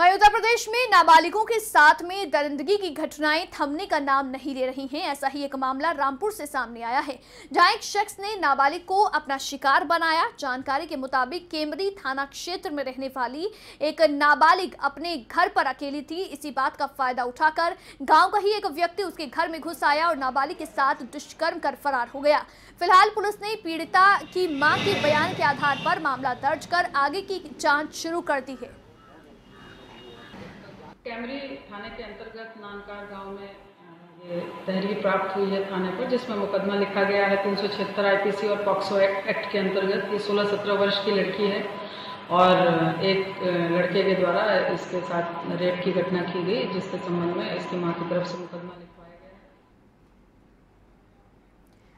वहीं उत्तर प्रदेश में नाबालिगों के साथ में दरिंदगी की घटनाएँ थमने का नाम नहीं ले रही हैं। ऐसा ही एक मामला रामपुर से सामने आया है, जहाँ एक शख्स ने नाबालिग को अपना शिकार बनाया। जानकारी के मुताबिक केमरी थाना क्षेत्र में रहने वाली एक नाबालिग अपने घर पर अकेली थी। इसी बात का फ़ायदा उठाकर गाँव का ही एक व्यक्ति उसके घर में घुस आया और नाबालिग के साथ दुष्कर्म कर फरार हो गया। फ़िलहाल पुलिस ने पीड़िता की माँ के बयान के आधार पर मामला दर्ज कर आगे की जाँच शुरू कर दी है। कैमरी थाने के अंतर्गत नानकार गाँव में ये तहरीर प्राप्त हुई है थाने पर जिसमें मुकदमा लिखा गया है तीन सौ छिहत्तर आई और पॉक्सो एक्ट के अंतर्गत। ये सोलह सत्रह वर्ष की लड़की है और एक लड़के के द्वारा इसके साथ रेप की घटना की गई, जिसके संबंध में इसकी माँ की तरफ़ से मुकदमा लिखवाया गया है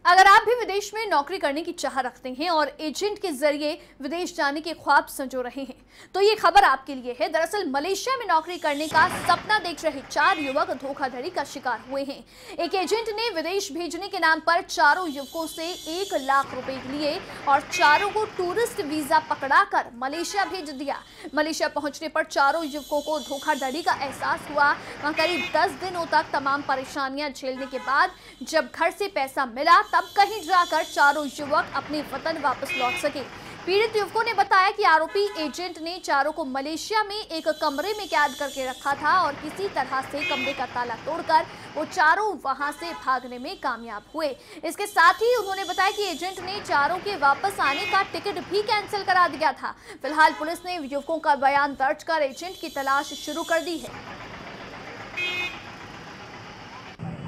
अगर आप भी विदेश में नौकरी करने की चाह रखते हैं और एजेंट के ज़रिए विदेश जाने के ख्वाब संजो रहे हैं तो ये खबर आपके लिए है। दरअसल, मलेशिया में नौकरी करने का सपना देख रहे चार युवक धोखाधड़ी का शिकार हुए हैं। एक एजेंट ने विदेश भेजने के नाम पर चारों युवकों से एक लाख रुपए लिए और चारों को टूरिस्ट वीज़ा पकड़ाकर मलेशिया भेज दिया। मलेशिया पहुँचने पर चारों युवकों को धोखाधड़ी का एहसास हुआ। वहाँ करीब दस दिनों तक तमाम परेशानियाँ झेलने के बाद जब घर से पैसा मिला तब कहीं जाकर चारों युवक अपने वतन वापस लौट सके। पीड़ित युवकों ने बताया कि आरोपी एजेंट ने चारों को मलेशिया में एक कमरे में कैद करके रखा था और किसी तरह से कमरे का ताला तोड़कर वो चारों वहाँ से भागने में कामयाब हुए। इसके साथ ही उन्होंने बताया कि एजेंट ने चारों के वापस आने का टिकट भी कैंसिल करा दिया था। फ़िलहाल पुलिस ने युवकों का बयान दर्ज कर एजेंट की तलाश शुरू कर दी है।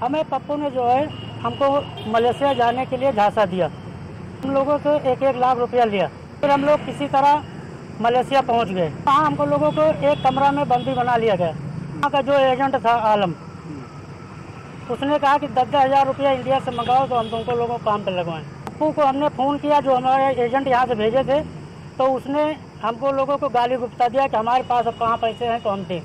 हमें पप्पू ने जो है हमको मलेशिया जाने के लिए झांसा दिया। हम लोगों से एक एक लाख रुपया लिया। फिर हम लोग किसी तरह मलेशिया पहुँच गए। वहाँ हमको लोगों को एक कमरा में बंदी बना लिया गया। वहाँ का जो एजेंट था आलम, उसने कहा कि दस दस हज़ार रुपया इंडिया से मंगाओ तो हम तुमको लोगों को काम पर लगवाएँ। पप्पू को हमने फ़ोन किया जो हमारे एजेंट यहाँ से भेजे थे तो उसने हमको लोगों को गाली गुप्ता दिया कि हमारे पास अब कहाँ पैसे हैं तो हम दें